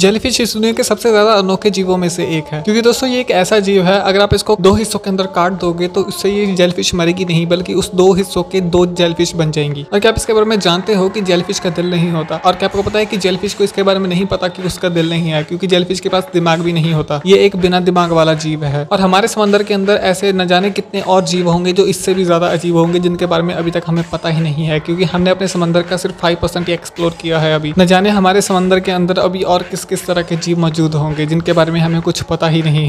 Jellyfish इस दुनिया के सबसे ज़्यादा अनोखे जीवों में से एक है। क्योंकि दोस्तों, ये एक ऐसा जीव है, अगर आप इसको दो हिस्सों के अंदर काट दोगे तो इससे ये जेलफिश मरेगी नहीं, बल्कि उस दो हिस्सों के दो जेलफिश बन जाएँगी। और क्या आप इसके बारे में जानते हो कि जेलफिश का दिल नहीं होता? और क्या आपको पता है कि जेलफिश को इसके बारे में नहीं पता कि उसका दिल नहीं है? क्योंकि जेलफिश के पास दिमाग भी नहीं होता। ये एक बिना दिमाग वाला जीव है। और हमारे समंदर के अंदर ऐसे न जाने कितने और जीव होंगे जो इससे भी ज़्यादा अजीब होंगे, जिनके बारे में अभी तक हमें पता ही नहीं है। क्योंकि हमने अपने समंदर का सिर्फ़ फाइव परसेंट एक्सप्लोर किया है अभी। न जाने हमारे समंदर के अंदर अभी और किस किस तरह के जीव मौजूद होंगे, जिनके बारे में हमें कुछ पता ही नहीं है।